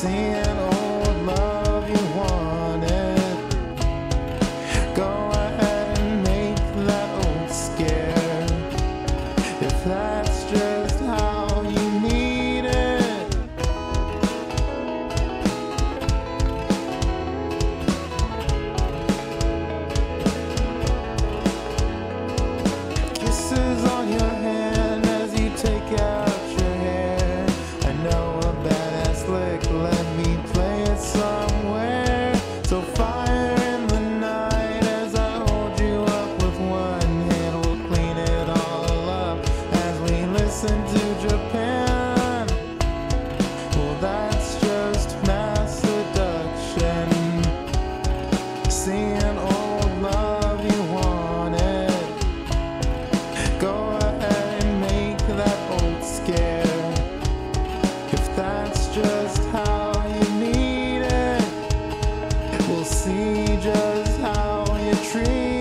See an old love you wanted. Go ahead and make that old scare. If that's just how you need it. Kisses just how you need it. We'll see just how you treat